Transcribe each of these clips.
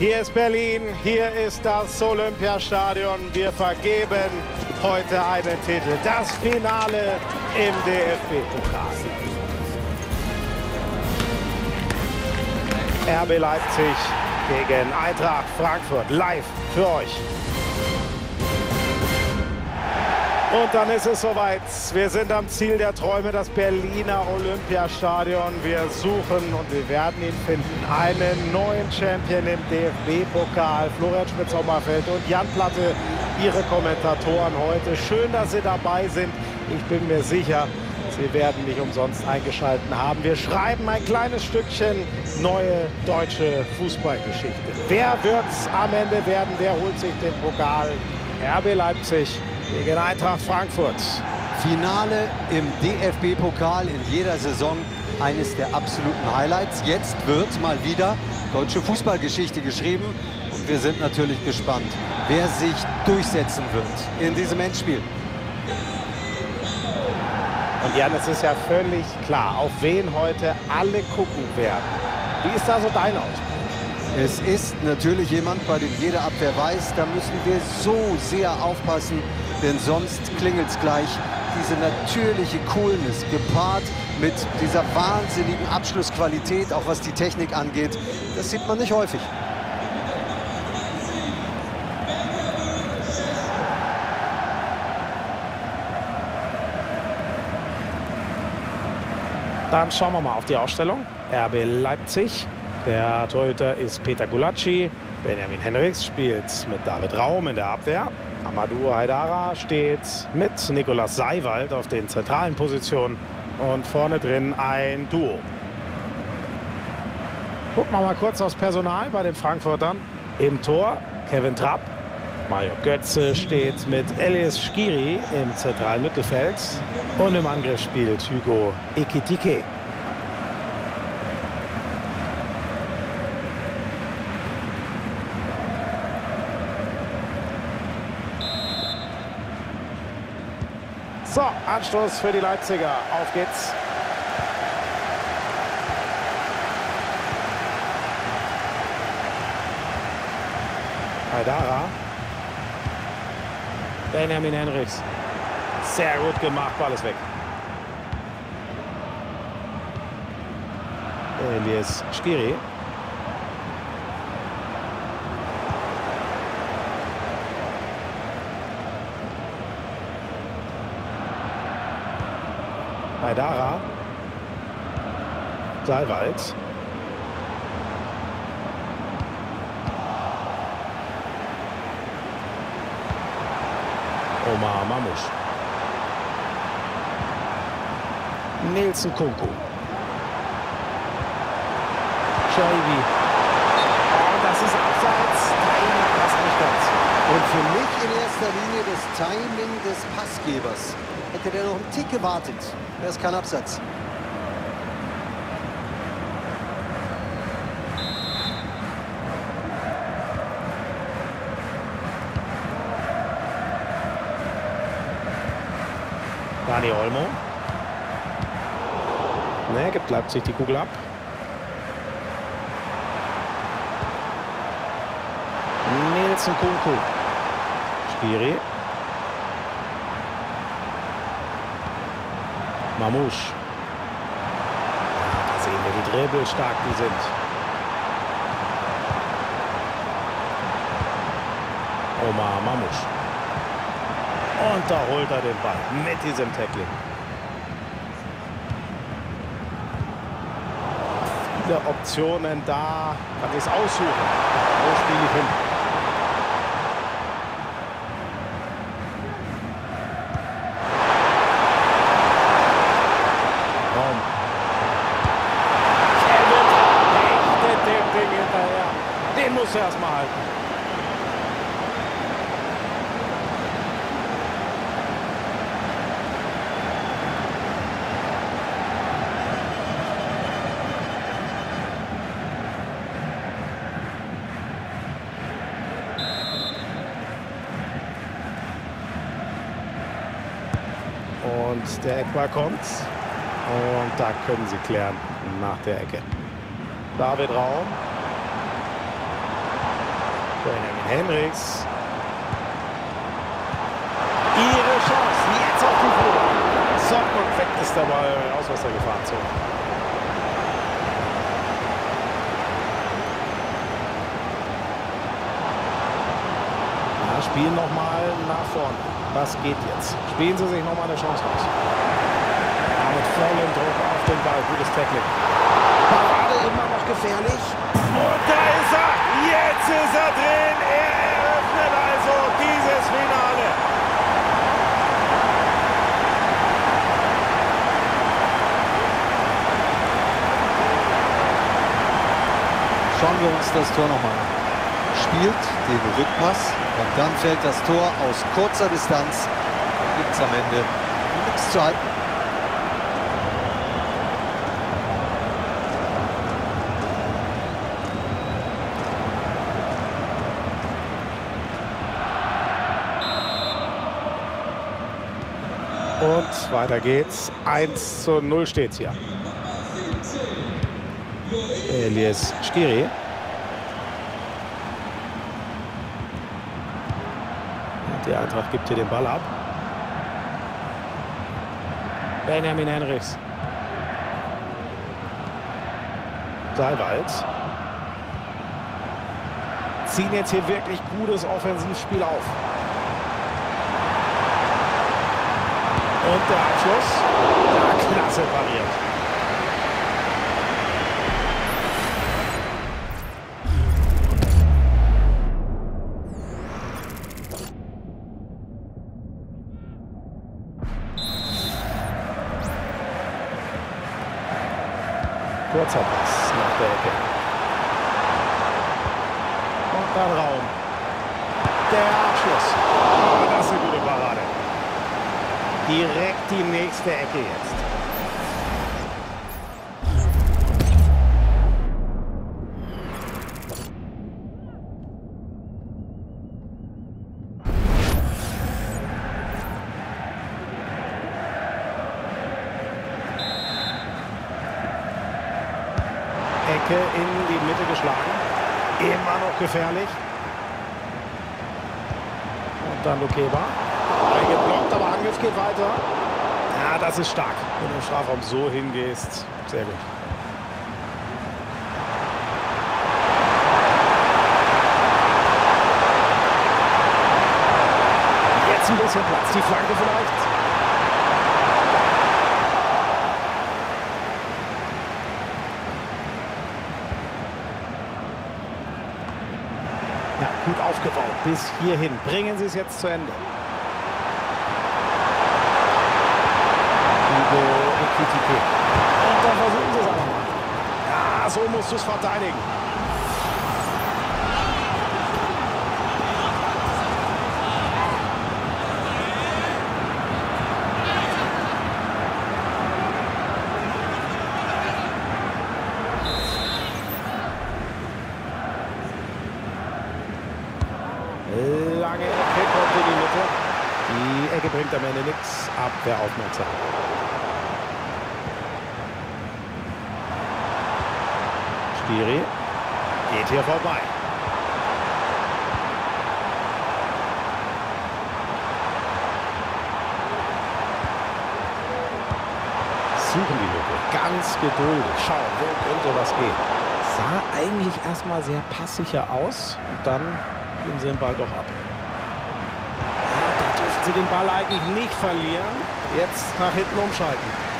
Hier ist Berlin, hier ist das Olympiastadion. Wir vergeben heute einen Titel. Das Finale im DFB-Pokal. RB Leipzig gegen Eintracht Frankfurt. Live für euch. Und dann ist es soweit. Wir sind am Ziel der Träume, das Berliner Olympiastadion. Wir suchen und wir werden ihn finden. Einen neuen Champion im DFB-Pokal. Florian Schmidt-Sommerfeld und Jan Platte, ihre Kommentatoren heute. Schön, dass Sie dabei sind. Ich bin mir sicher, Sie werden nicht umsonst eingeschaltet haben. Wir schreiben ein kleines Stückchen neue deutsche Fußballgeschichte. Wer wird es am Ende werden? Wer holt sich den Pokal? RB Leipzig gegen Eintracht Frankfurt. Finale im DFB-Pokal in jeder Saison eines der absoluten Highlights. Jetzt wird mal wieder deutsche Fußballgeschichte geschrieben und wir sind natürlich gespannt, wer sich durchsetzen wird in diesem Endspiel. Und Jan, es ist ja völlig klar, auf wen heute alle gucken werden. Wie ist da so dein Ausblick? Es ist natürlich jemand, bei dem jede Abwehr weiß, da müssen wir so sehr aufpassen, denn sonst klingelt es gleich. Diese natürliche Coolness gepaart mit dieser wahnsinnigen Abschlussqualität, auch was die Technik angeht, das sieht man nicht häufig. Dann schauen wir mal auf die Ausstellung. RB Leipzig. Der Torhüter ist Peter Gulacsi. Benjamin Henrichs spielt mit David Raum in der Abwehr. Amadou Haidara steht mit Nikolas Seiwald auf den zentralen Positionen. Und vorne drin ein Duo. Gucken wir mal kurz aufs Personal bei den Frankfurtern. Im Tor Kevin Trapp. Mario Götze steht mit Elias Skiri im zentralen Mittelfeld. Und im Angriff spielt Hugo Ekitike. So, Anstoß für die Leipziger. Auf geht's. Haidara. Benjamin Henrichs. Sehr gut gemacht, Ball ist weg. Elias Skiri. Haidara. Seiwald. Omar Mamusch. Nielsen Kunku. Shaibi. Für mich in erster Linie das Timing des Passgebers. Hätte der noch einen Tick gewartet, wäre es kein Absatz. Dani Olmo. Ne, gibt Leipzig die Kugel ab. Nielsen Kunku. Skiri. Mamouche. Da sehen wir, wie dribbelstark die sind. Omar Mamouche. Und da holt er den Ball mit diesem Tackling. Viele Optionen da. Kann ich es aussuchen. Wo spiele ich hin? Raum. Kevin richtet dem Ding hinterher. Den muss er erstmal halten. Der Eckball kommt. Und da können sie klären nach der Ecke. David Raum. Henrichs. Ihre Chance. Jetzt auf die Flur. So, weg ist der aus aus der Gefahrenzone. spielen nochmal nach vorne. Was geht jetzt? Spielen sie sich nochmal eine Chance raus. Ja, mit vollem Druck auf den Ball. Gutes Tackling. Parade immer noch gefährlich. Und da ist er. Jetzt ist er drin. Er eröffnet also dieses Finale. Schauen wir uns das Tor nochmal an. Spielt den Rückpass und dann fällt das Tor aus kurzer Distanz. Gibt es am Ende nichts zu halten. Und weiter geht's. 1 zu 0 steht's hier. Elias Skiri. Eintracht gibt hier den Ball ab. Benjamin Henrichs. Seiwald. Ziehen jetzt hier wirklich gutes Offensivspiel auf. Und der Abschluss. Ja, klasse pariert. Pass nach der Ecke. Und dann Raum. Der Abschluss. Oh, das ist eine gute Parade. Direkt die nächste Ecke jetzt. Ecke in die Mitte geschlagen. Immer noch gefährlich. Und dann Lukeba. Eingeblockt, aber Angriff geht weiter. Ja, das ist stark. Wenn du im Strafraum so hingehst, sehr gut. Jetzt ein bisschen Platz. Die Flanke vielleicht. Ja, gut aufgebaut bis hierhin. Bringen Sie es jetzt zu Ende. Hugo Ekitike. Und dann versuchen Sie es aber mal. Ja, so musst du es verteidigen. Lange Ecke kommt in die Mitte. Die Ecke bringt am Ende nichts. Abwehr aufmerksam. Stiri geht hier vorbei. Suchen die Lücke. Ganz geduldig. Schauen, wo könnte was gehen. Sah eigentlich erstmal sehr passsicher aus. Und dann geben sie den Ball doch ab. Da dürfen sie den Ball eigentlich nicht verlieren. Jetzt nach hinten umschalten.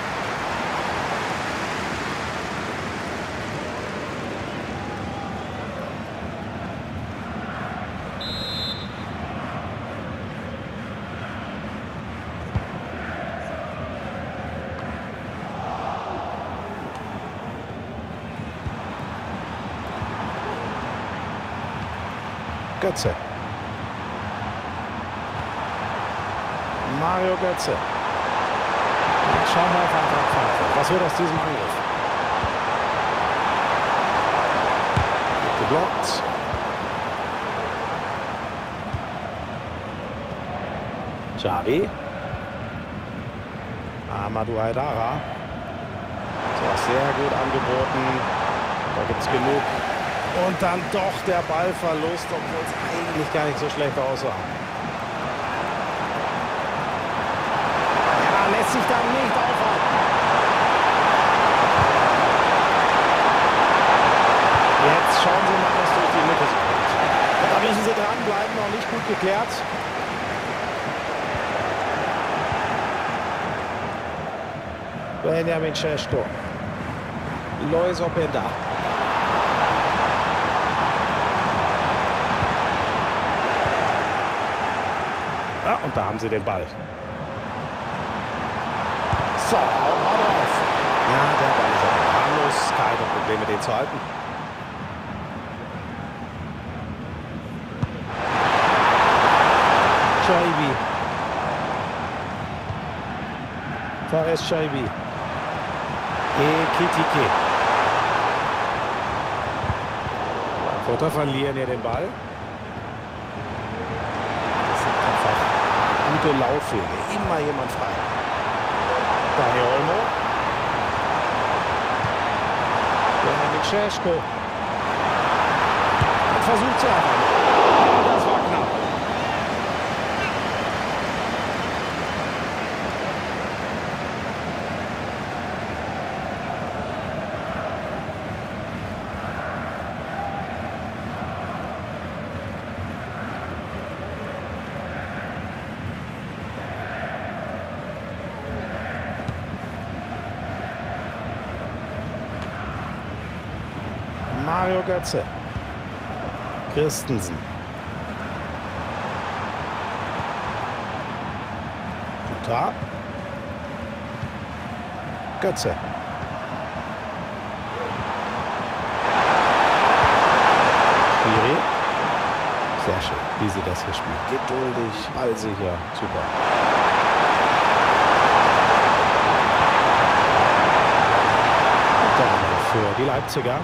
Götze. Mario Götze. Schauen wir auf. Was wird aus diesem Angriff? Geblockt. Xavi. Amadou Haidara. So, sehr gut angeboten. Da gibt es genug Und dann doch der Ballverlust, obwohl es eigentlich gar nicht so schlecht aussah. Ja, lässt sich dann nicht aufhalten. Jetzt schauen Sie mal, was durch die Mitte kommt. Da müssen Sie dranbleiben, noch nicht gut geklärt. Benjamin Cesto. Lois Openda. Ja, und da haben sie den Ball. Ja, der Ball ist aber harmlos. Keine Probleme, den zu halten. Shaibi. Fares Shaibi. Ekitike. Frankfurter verlieren hier den Ball. Das sind einfach gute Laufwege. Immer jemand frei. Daniel Olmo. Benjamin Cesko. Versucht zu arbeiten. Mario Götze. Christensen. Guter. Götze. Skiri. Sehr schön, wie sie das hier spielt. Geduldig, ballsicher, super. Und dann für die Leipziger.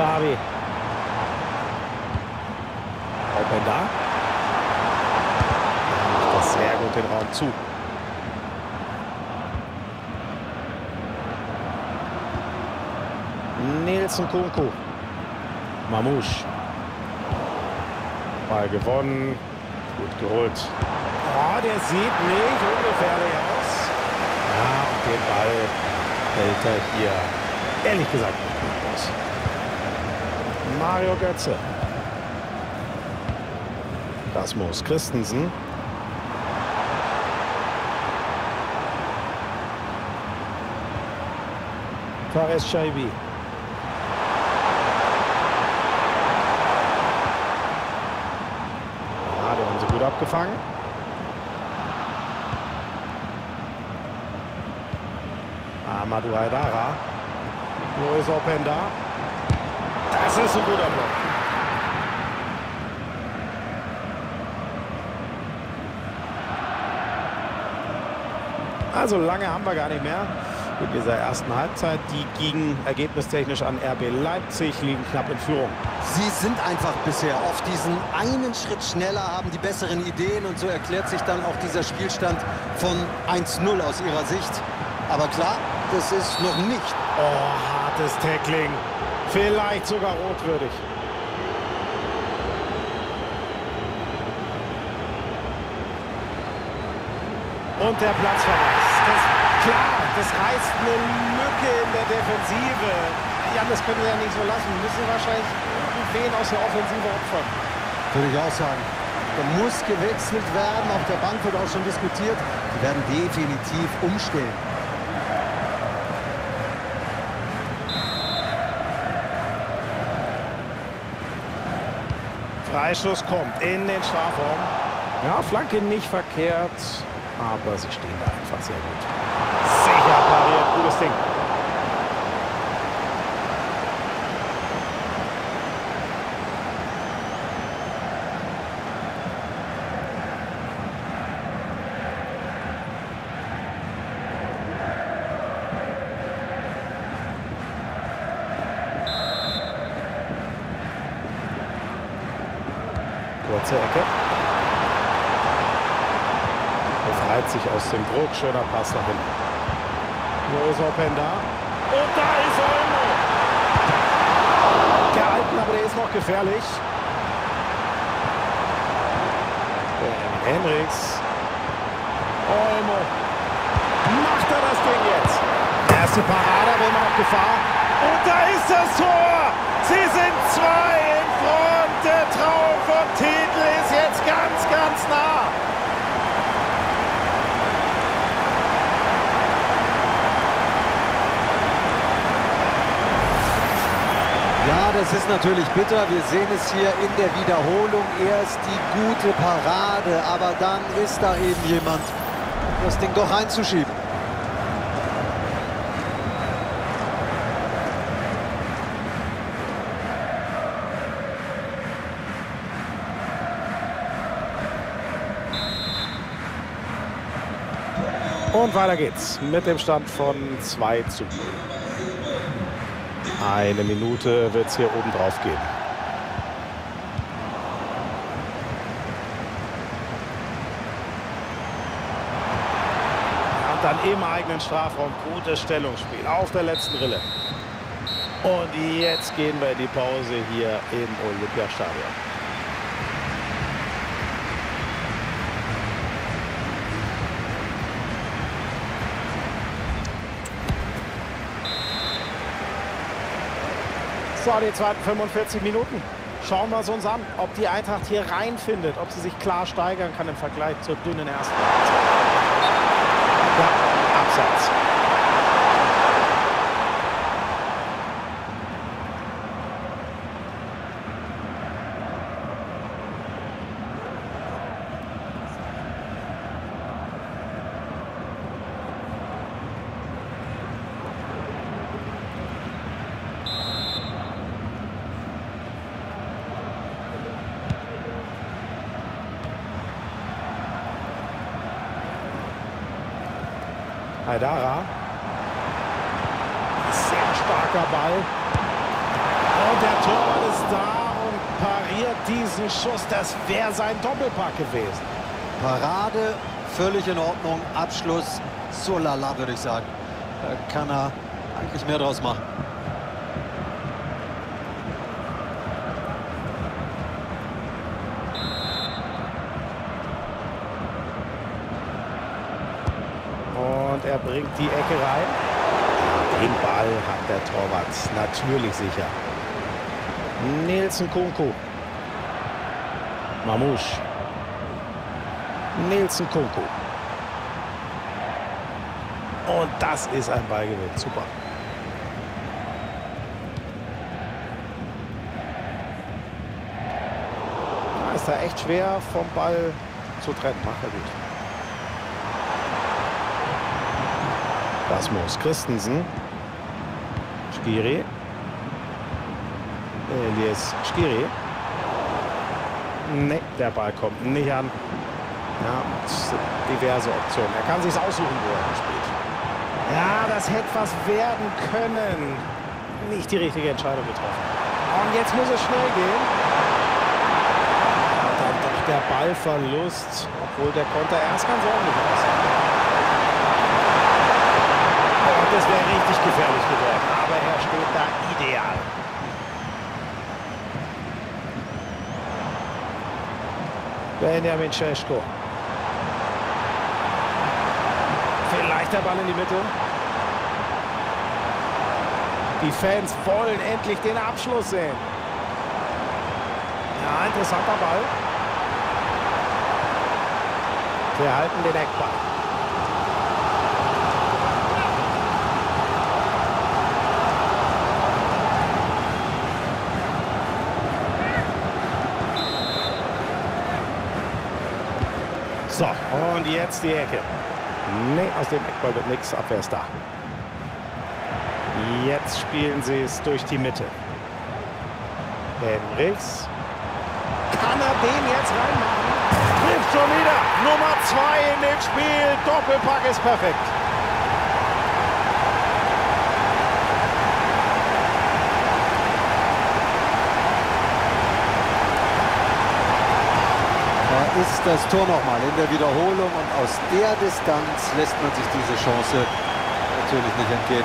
Xavi. Open da. Das sehr gut den Raum zu. Nielsen Kunku. Mamouche. Ball gewonnen. Gut geholt. Oh, der sieht nicht ungefährlich aus. Ja, und den Ball hält er hier, ehrlich gesagt, nicht gut aus. Mario Götze. Rasmus Christensen. Fares Shaibi. Ja, den haben sie gut abgefangen. Amadou Haidara. Luis Openda. Das ist ein guter Block. Also lange haben wir gar nicht mehr in dieser ersten Halbzeit. Die ging ergebnistechnisch an RB Leipzig, liegen knapp in Führung. Sie sind einfach bisher oft diesen einen Schritt schneller, haben die besseren Ideen und so erklärt sich dann auch dieser Spielstand von 1-0 aus ihrer Sicht. Aber klar, das ist noch nicht. Oh, hartes Tackling. Vielleicht sogar rotwürdig. Und der Platzverweis. Das, klar, das heißt eine Lücke in der Defensive. Ja, das können wir ja nicht so lassen. Wir müssen wahrscheinlich irgendwen aus der Offensive opfern. Würde ich auch sagen. Da muss gewechselt werden. Auf der Bank wird auch schon diskutiert. Die werden definitiv umstellen. Freistoß kommt in den Strafraum. Ja, Flanke nicht verkehrt, aber sie stehen da einfach sehr gut. Sicher pariert, gutes Ding. Kurze Ecke. befreit sich aus dem Druck. Schöner Pass nach hinten. Wo ist Openda? Und da ist Olmo. Gehalten, aber der ist noch gefährlich. Henrichs. Olmo. Macht er das Ding jetzt? Erste Parade, aber immer noch Gefahr. Und da ist das Tor. Sie sind zwei in Front. Der Traum vom Titel ist jetzt ganz, ganz nah. Ja, das ist natürlich bitter. Wir sehen es hier in der Wiederholung. Erst die gute Parade, aber dann ist da eben jemand, das Ding doch reinzuschieben. Und weiter geht's mit dem Stand von 2 zu 0. Eine Minute wird es hier oben drauf gehen. Und dann im eigenen Strafraum gutes Stellungsspiel auf der letzten Rille. Und jetzt gehen wir in die Pause hier im Olympiastadion. So, die zweiten 45 Minuten. Schauen wir es uns an, ob die Eintracht hier reinfindet, ob sie sich klar steigern kann im Vergleich zur dünnen ersten. Ja, Abseits. Haidara. Sehr starker Ball. Und der Torwart ist da und pariert diesen Schuss. Das wäre sein Doppelpack gewesen. Parade, völlig in Ordnung. Abschluss, so lala, würde ich sagen. Da kann er eigentlich mehr draus machen. Und er bringt die Ecke rein. Den Ball hat der Torwart natürlich sicher. Nielsen Kunku. Mamouche. Nielsen Kunku. Und das ist ein Ballgewinn. Super. Ja, ist da echt schwer vom Ball zu trennen. Macht er gut. Das muss Christensen. Skiri. Elias Skiri. Ne, der Ball kommt nicht an. Ja, diverse Optionen. Er kann sich aussuchen, wo er spielt. Ja, das hätte was werden können. Nicht die richtige Entscheidung getroffen. Und jetzt muss es schnell gehen. Dann doch der Ballverlust, obwohl der Konter erst ganz ordentlich aussah. Und das wäre richtig gefährlich geworden. Aber er steht da ideal. Benjamin Cesko. Vielleicht der Ball in die Mitte. Die Fans wollen endlich den Abschluss sehen. Ja, interessanter Ball. Wir halten den Eckball. So, und jetzt die Ecke. Nee, aus dem Eckball wird nichts. Abwehr ist da. Jetzt spielen sie es durch die Mitte. Henrichs. Kann er den jetzt reinmachen? Trifft schon wieder. Nummer zwei in dem Spiel. Doppelpack ist perfekt. Jetzt das Tor nochmal in der Wiederholung und aus der Distanz lässt man sich diese Chance natürlich nicht entgehen.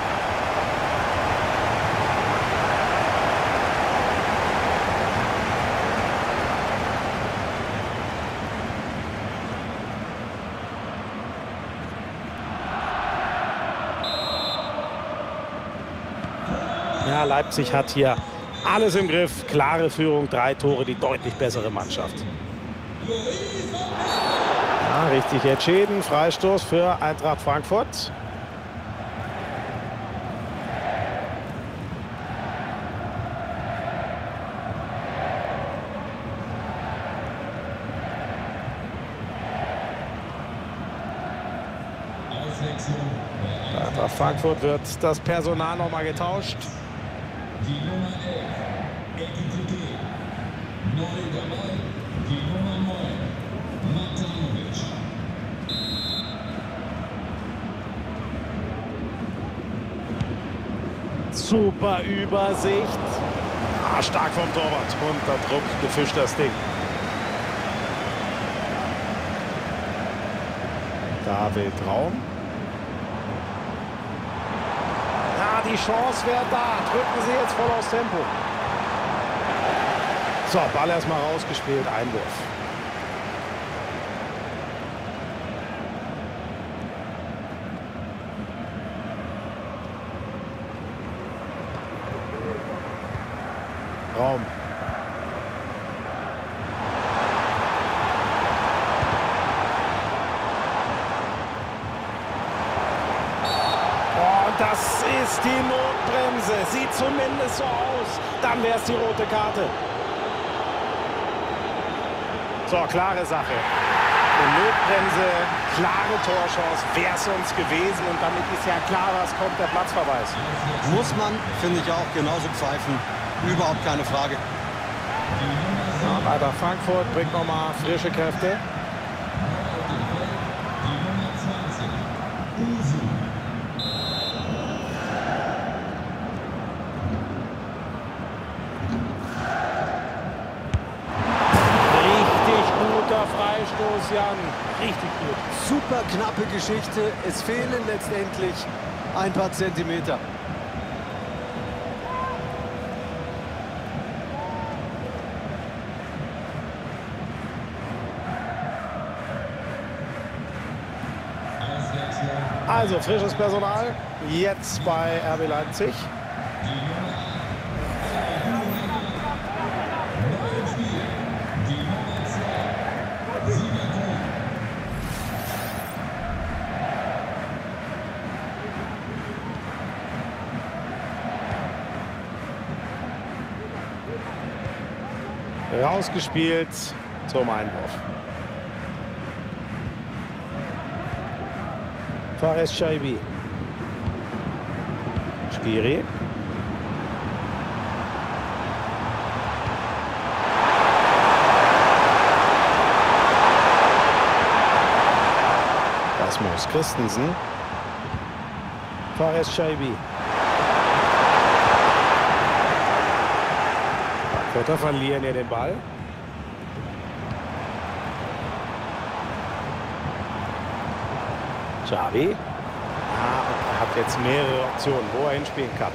Ja, Leipzig hat hier alles im Griff. Klare Führung, drei Tore, die deutlich bessere Mannschaft. Ja, richtig entschieden. Freistoß für Eintracht Frankfurt. Eintracht Frankfurt wird das Personal noch mal getauscht. Die Nummer 11, Ekitike. Neu dabei, die Nummer 9, Matanovic. Super Übersicht. Ah, stark vom Torwart. Unter Druck gefischt das Ding. David Raum. die Chance wäre da. Drücken Sie jetzt voll aus Tempo. So, Ball erstmal rausgespielt, Einwurf. Raum. das ist die Notbremse. Sieht zumindest so aus. Dann wäre es die rote Karte. So, klare Sache. Eine Notbremse, klare Torchance, wäre es uns gewesen. Und damit ist ja klar, was kommt, der Platzverweis. Muss man, finde ich auch, genauso pfeifen. Überhaupt keine Frage. Ja, weiter Frankfurt bringt nochmal frische Kräfte. Jan. Richtig gut. Super knappe Geschichte. Es fehlen letztendlich ein paar Zentimeter. Also frisches Personal jetzt bei RB Leipzig. Rausgespielt zum Einwurf. Fares Shaibi. Skiri. Rasmus Christensen. Fares Shaibi. Frankfurter verlieren hier den Ball. Xavi. Ah, er hat jetzt mehrere Optionen, wo er hinspielen kann.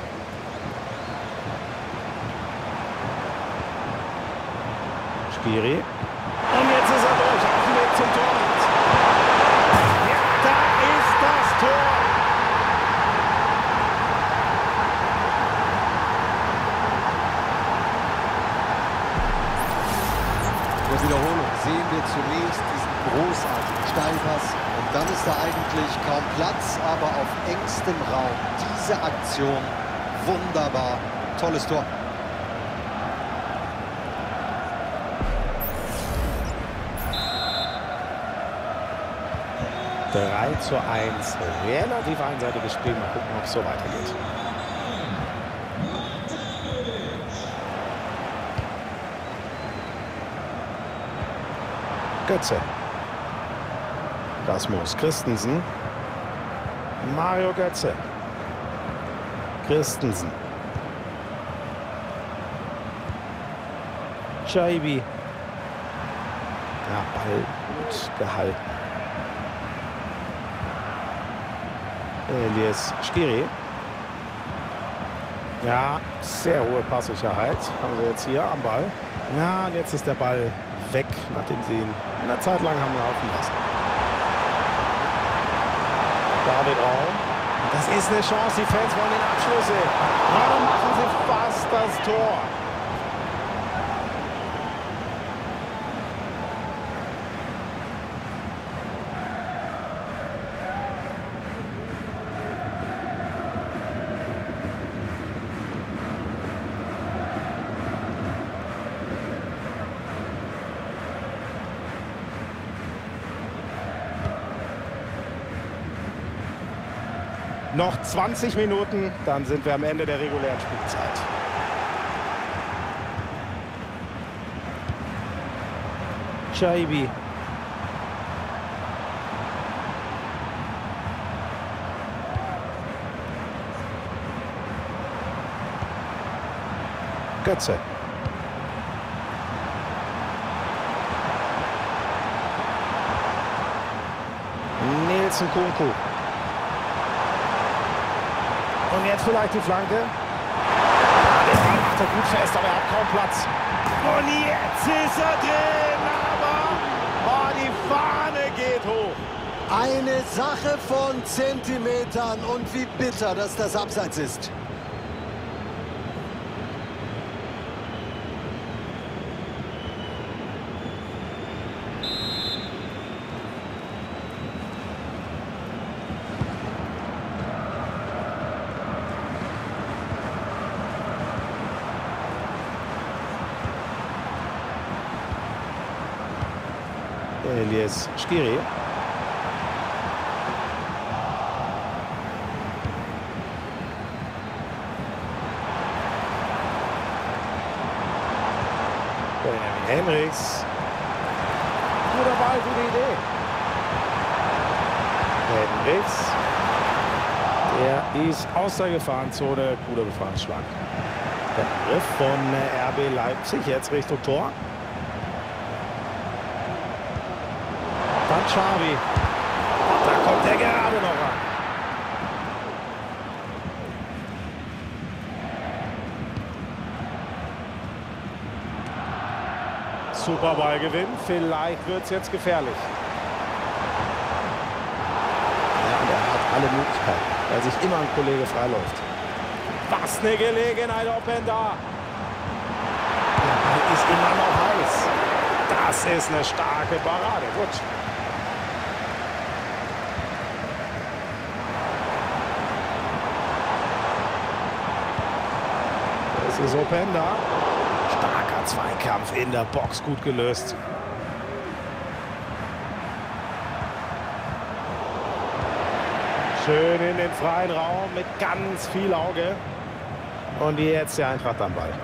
Skiri. Diese Aktion wunderbar. Tolles Tor. Drei zu 1. Relativ einseitiges Spiel. Mal gucken, ob es so weitergeht. Götze. Rasmus Christensen. Mario Götze. Christensen. Scheibi. Ja, Ball gut gehalten. Elias Skiri. Ja, sehr hohe Passsicherheit haben wir jetzt hier am Ball. Ja, und jetzt ist der Ball weg, nachdem sie ihn eine Zeit lang haben laufen lassen. David Raum. Das ist eine Chance, die Fans wollen den Abschluss sehen. Warum machen sie fast das Tor? Noch 20 Minuten, dann sind wir am Ende der regulären Spielzeit. Shaibi. Götze. Nielsen Kunku. Und jetzt vielleicht die Flanke. Ball macht er gut fest, aber er hat kaum Platz. Und jetzt ist er drin, aber oh, die Fahne geht hoch. Eine Sache von Zentimetern und wie bitter, dass das Abseits ist. Elias Skiri. Henrichs. Guter Ball, gute Idee. Henrichs. Der ist aus der Gefahrenzone. Guter Befreiungsschlag. Der Angriff von RB Leipzig jetzt Richtung Tor. Xavi. Da kommt er gerade noch ran. Super Ballgewinn. Vielleicht wird es jetzt gefährlich. Ja, und er hat alle Möglichkeiten, weil sich immer ein Kollege freiläuft. Was eine Gelegenheit, Openda. Der Ball ist immer noch heiß. Das ist eine starke Parade. Gut. Das ist Openda. Starker Zweikampf in der Box, gut gelöst. Schön in den freien Raum mit ganz viel Auge. Und jetzt der Eintracht am Ball.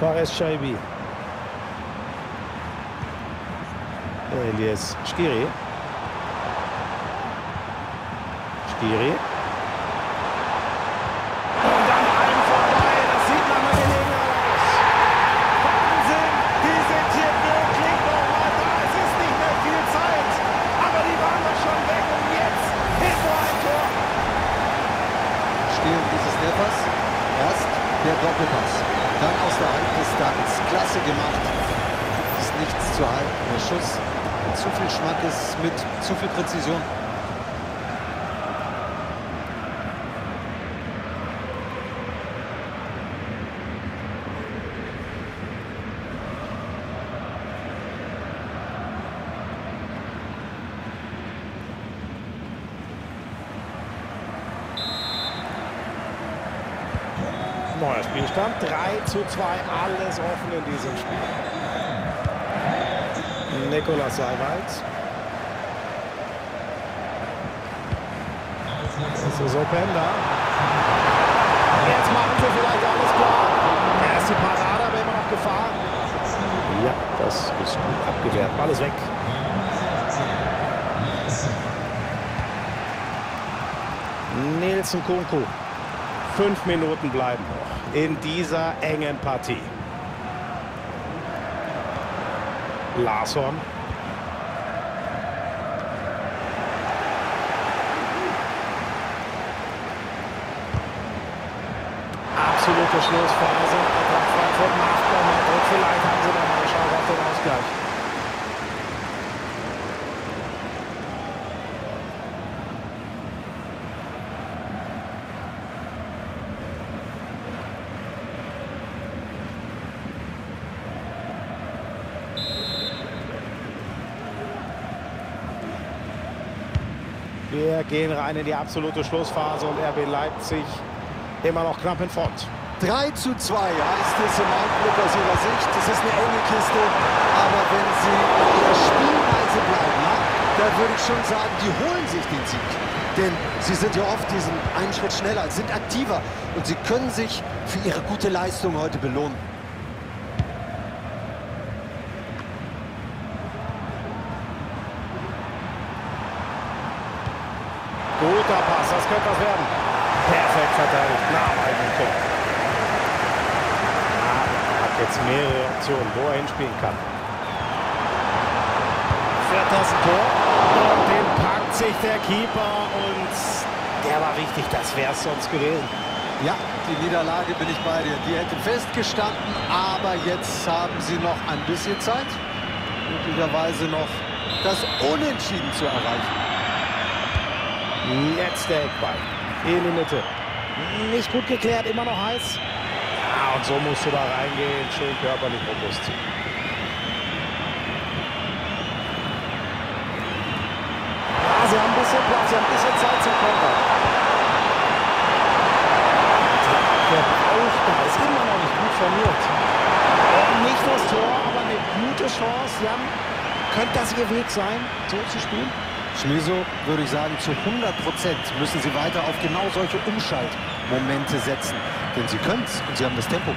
Fares Shaibi. Elias Skiri. Skiri. Und dann allen vorbei. Das sieht nach einer Gelegenheit aus. Wahnsinn. Die sind hier wirklich nochmal da. Es ist nicht mehr viel Zeit. Aber die waren doch schon weg. Und jetzt ist so ein Tor. Stehlen dieses Treffers. Erst der Doppelpass. Dann aus der Halbdistanz. Klasse gemacht. Ist nichts zu halten. Der Schuss mit zu viel Schmackes, mit zu viel Präzision. Neuer Spielstand. 3 zu 2. Alles offen in diesem Spiel. Nikolas Seiwald. Das ist Openda. Jetzt machen sie vielleicht alles klar. Er ist die Parade, aber immer noch Gefahr. Ja, das ist gut abgewehrt. Ball ist weg. Nielsen Kunku. Fünf Minuten bleiben noch in dieser engen Partie. Larsson. Absolute Schlussphase. Frankfurt macht nochmal Druck. Vielleicht haben sie nochmal eine Chance auf den Ausgleich. Wir gehen rein in die absolute Schlussphase und RB Leipzig immer noch knapp in Front. 3 zu 2 heißt es im Outlook aus Ihrer Sicht. Das ist eine enge Kiste, aber wenn Sie in Ihrer Spielweise bleiben, dann würde ich schon sagen, die holen sich den Sieg. Denn sie sind ja oft diesen einen Schritt schneller, sind aktiver und sie können sich für ihre gute Leistung heute belohnen. Guter Pass, das könnte was werden. Perfekt verteidigt, am eigenen Tor. Ah, hat jetzt mehrere Optionen, wo er hinspielen kann. Fährt das Tor und den packt sich der Keeper und der war wichtig, das wäre es sonst gewesen. Ja, die Niederlage bin ich bei dir. Die hätte festgestanden, aber jetzt haben sie noch ein bisschen Zeit, möglicherweise noch das Unentschieden zu erreichen. Jetzt der Eckball. In die Mitte. Nicht gut geklärt, immer noch heiß. Ja, und so musst du da reingehen. Schön körperlich robust. Ja, sie haben ein bisschen Platz, sie haben ein bisschen Zeit zum Konter. Der Brauchbar ist immer noch nicht gut formiert. Nicht das Tor, aber eine gute Chance. Haben, könnte das ihr Weg sein, so zu spielen? Schmiso würde ich sagen, zu 100 Prozent müssen sie weiter auf genau solche Umschaltmomente setzen. Denn sie können es und sie haben das Tempo.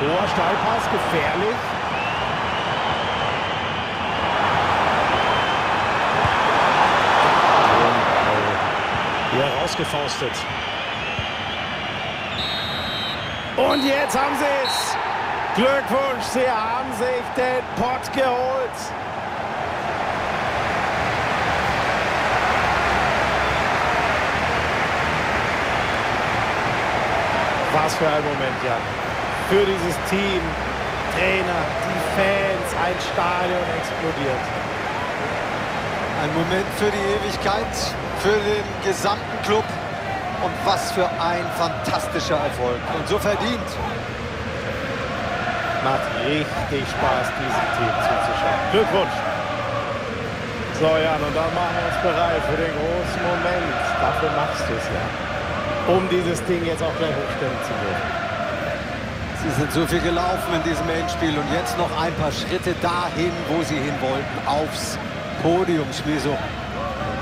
Hoher Steilpass, gefährlich. Hier rausgefaustet. Und jetzt haben sie es. Glückwunsch, sie haben sich den Pott geholt. Was für ein Moment, Jan für dieses Team, Trainer, die Fans, ein Stadion explodiert. Ein Moment für die Ewigkeit, für den gesamten Club und was für ein fantastischer Erfolg und so verdient. Macht richtig Spaß, diesem Team zuzuschauen. Glückwunsch! So, Jan, und dann machen wir uns bereit für den großen Moment. Dafür machst du es ja. Um dieses Ding jetzt auch gleich hochstellen zu dürfen. Sie sind so viel gelaufen in diesem Endspiel und jetzt noch ein paar Schritte dahin, wo sie hin wollten, aufs Podium, Schmieso.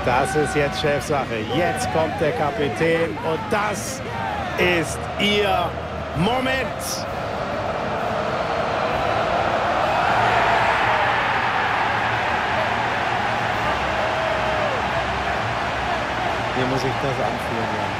Das ist jetzt Chefsache. Jetzt kommt der Kapitän und das ist ihr Moment. Hier muss ich das anführen, ja.